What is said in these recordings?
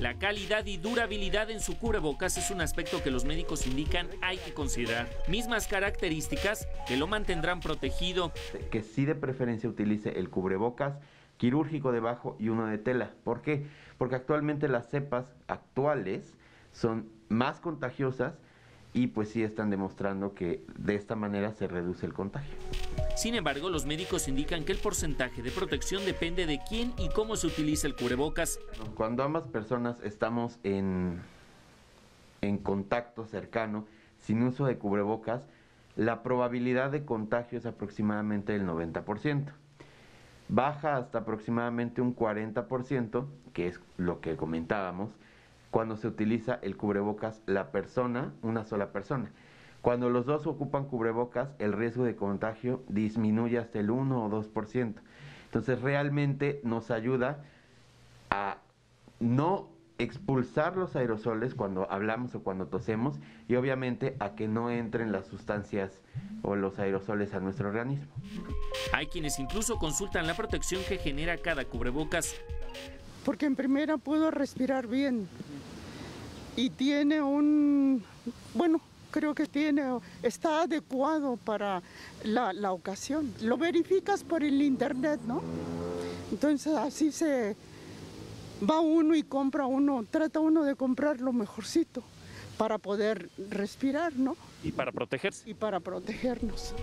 La calidad y durabilidad en su cubrebocas es un aspecto que los médicos indican hay que considerar. Mismas características que lo mantendrán protegido. Que sí de preferencia utilice el cubrebocas quirúrgico debajo y uno de tela. ¿Por qué? Porque actualmente las cepas actuales son más contagiosas y pues sí están demostrando que de esta manera se reduce el contagio. Sin embargo, los médicos indican que el porcentaje de protección depende de quién y cómo se utiliza el cubrebocas. Cuando ambas personas estamos en, en contacto cercano, sin uso de cubrebocas, la probabilidad de contagio es aproximadamente el 90%. Baja hasta aproximadamente un 40%, que es lo que comentábamos, cuando se utiliza el cubrebocas la persona, una sola persona. Cuando los dos ocupan cubrebocas, el riesgo de contagio disminuye hasta el 1 o 2%. Entonces realmente nos ayuda a no expulsar los aerosoles cuando hablamos o cuando tosemos y obviamente a que no entren las sustancias o los aerosoles a nuestro organismo. Hay quienes incluso consultan la protección que genera cada cubrebocas. Porque en primera puedo respirar bien y tiene un, bueno, creo que tiene, está adecuado para la, ocasión. Lo verificas por el internet, ¿no? Entonces así se va uno y compra uno, trata uno de comprar lo mejorcito para poder respirar, ¿no? Y para protegerse. Y para protegernos.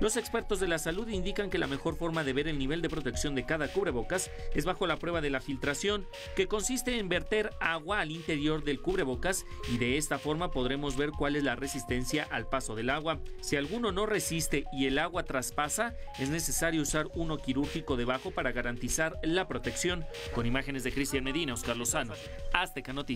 Los expertos de la salud indican que la mejor forma de ver el nivel de protección de cada cubrebocas es bajo la prueba de la filtración, que consiste en verter agua al interior del cubrebocas y de esta forma podremos ver cuál es la resistencia al paso del agua. Si alguno no resiste y el agua traspasa, es necesario usar uno quirúrgico debajo para garantizar la protección. Con imágenes de Cristian Medina, Oscar Lozano, Azteca Noticias.